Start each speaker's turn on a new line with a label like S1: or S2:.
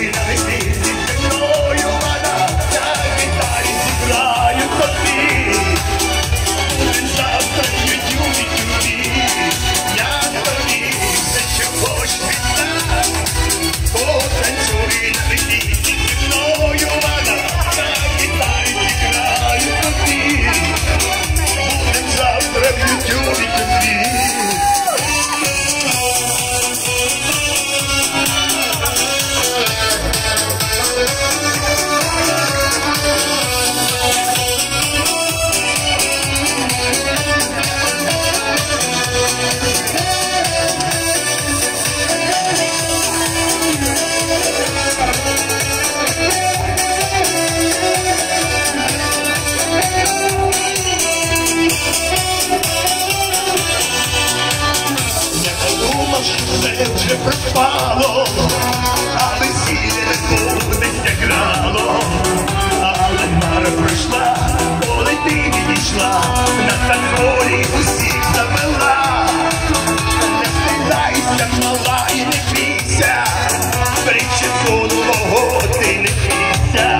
S1: Yeah. припало, аби сіє кудись грало, але мара пройшла, коли ти відійшла, на танголі усіх завела, не спитайся, мала і не бійся, причину мого ти не бійся.